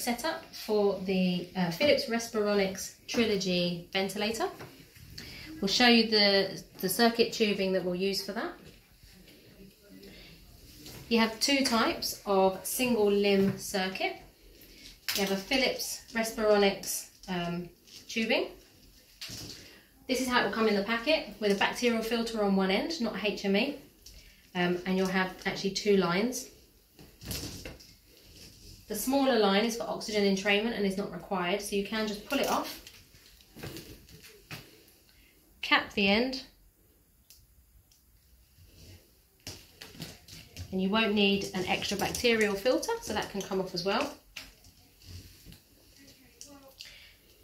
setup for the uh, Philips Respironics Trilogy ventilator. We'll show you the, the circuit tubing that we'll use for that. You have two types of single limb circuit. You have a Philips Respironics um, tubing. This is how it will come in the packet with a bacterial filter on one end, not HME. Um, and you'll have actually two lines. The smaller line is for oxygen entrainment and is not required, so you can just pull it off, cap the end, and you won't need an extra bacterial filter, so that can come off as well.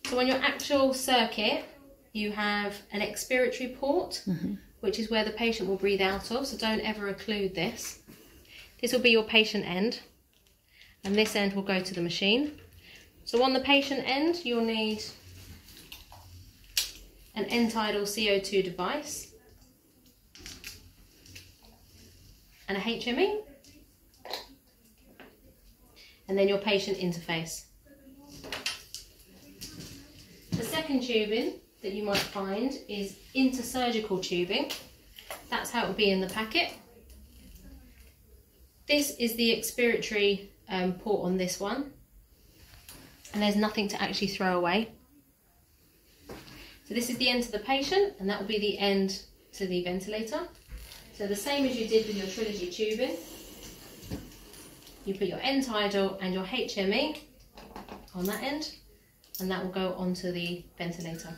So on your actual circuit, you have an expiratory port, mm -hmm. which is where the patient will breathe out of, so don't ever occlude this. This will be your patient end and this end will go to the machine. So on the patient end, you'll need an end-tidal CO2 device and a HME and then your patient interface. The second tubing that you might find is intersurgical tubing. That's how it will be in the packet. This is the expiratory um, port on this one and there's nothing to actually throw away. So this is the end to the patient and that will be the end to the ventilator. So the same as you did with your Trilogy tubing, you put your end tidal and your HME on that end and that will go onto the ventilator.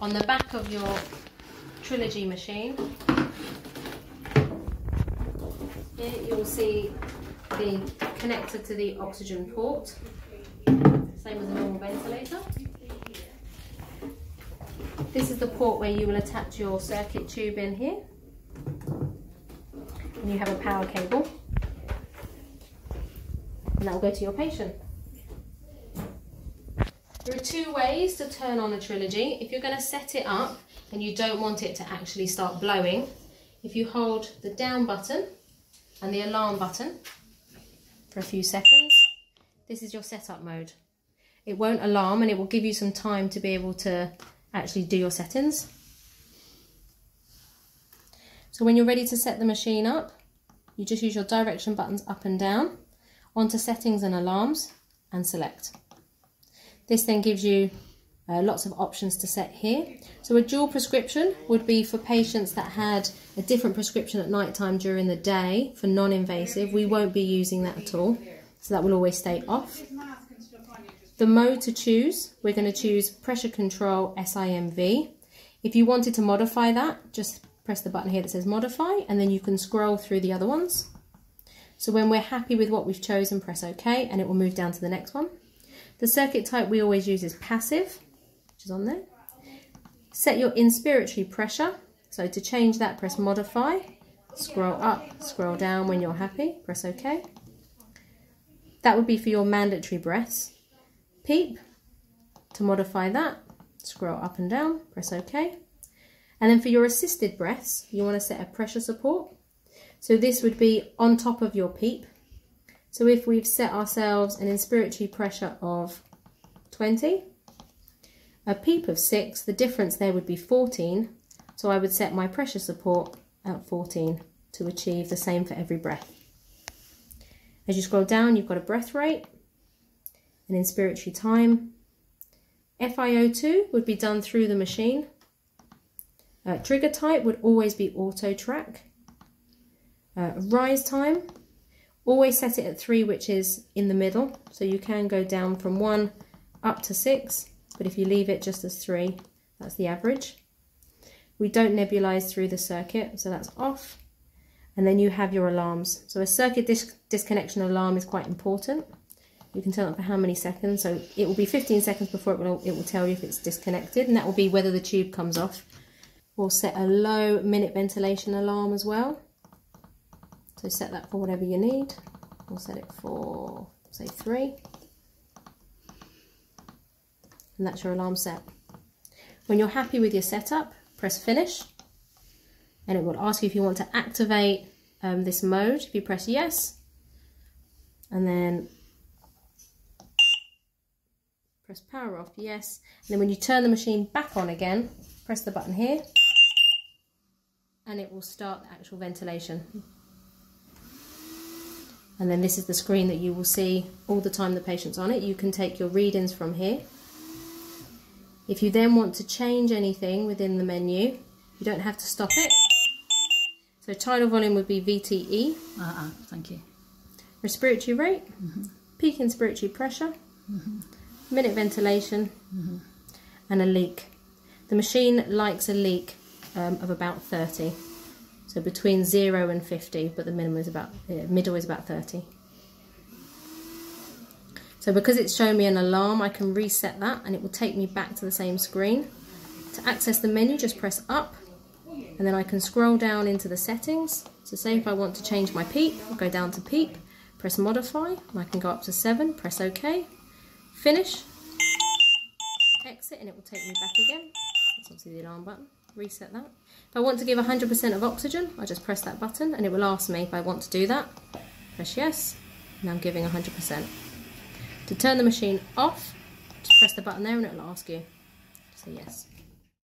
On the back of your Trilogy machine, here you'll see the connector to the oxygen port, same as a normal ventilator. This is the port where you will attach your circuit tube in here. And you have a power cable. And that will go to your patient. There are two ways to turn on a trilogy. If you're going to set it up and you don't want it to actually start blowing, if you hold the down button and the alarm button for a few seconds. This is your setup mode. It won't alarm and it will give you some time to be able to actually do your settings. So when you're ready to set the machine up, you just use your direction buttons up and down onto settings and alarms and select. This then gives you uh, lots of options to set here. So a dual prescription would be for patients that had a different prescription at night time during the day for non-invasive. We won't be using that at all, so that will always stay off. The mode to choose, we're going to choose pressure control SIMV. If you wanted to modify that, just press the button here that says modify and then you can scroll through the other ones. So when we're happy with what we've chosen, press OK and it will move down to the next one. The circuit type we always use is passive is on there. Set your inspiratory pressure. So to change that, press modify. Scroll up, scroll down when you're happy. Press OK. That would be for your mandatory breaths. PEEP. To modify that, scroll up and down. Press OK. And then for your assisted breaths, you want to set a pressure support. So this would be on top of your PEEP. So if we've set ourselves an inspiratory pressure of 20, a PEEP of 6, the difference there would be 14, so I would set my pressure support at 14 to achieve the same for every breath. As you scroll down, you've got a breath rate, an inspiratory time. FiO2 would be done through the machine. Uh, trigger type would always be Auto-Trak. Uh, rise time, always set it at 3, which is in the middle, so you can go down from 1 up to 6 but if you leave it just as three, that's the average. We don't nebulize through the circuit, so that's off. And then you have your alarms. So a circuit dis disconnection alarm is quite important. You can tell it for how many seconds. So it will be 15 seconds before it will, it will tell you if it's disconnected, and that will be whether the tube comes off. We'll set a low minute ventilation alarm as well. So set that for whatever you need. We'll set it for, say, three and that's your alarm set. When you're happy with your setup, press finish and it will ask you if you want to activate um, this mode. If you press yes and then press power off, yes. And then when you turn the machine back on again, press the button here and it will start the actual ventilation. And then this is the screen that you will see all the time the patient's on it. You can take your readings from here. If you then want to change anything within the menu, you don't have to stop it. So tidal volume would be VTE. Uh-uh, thank you. Respiratory rate, mm -hmm. peak inspiratory pressure, mm -hmm. minute ventilation, mm -hmm. and a leak. The machine likes a leak um, of about 30. So between 0 and 50, but the minimum is about, uh, middle is about 30. So because it's showing me an alarm, I can reset that and it will take me back to the same screen. To access the menu, just press up and then I can scroll down into the settings. So say if I want to change my PEEP, I'll go down to PEEP, press modify, and I can go up to 7, press OK, finish, exit, and it will take me back again. That's obviously the alarm button. Reset that. If I want to give 100% of oxygen, I just press that button and it will ask me if I want to do that. Press yes, and I'm giving 100%. To turn the machine off, just press the button there and it will ask you. Say yes.